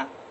пока.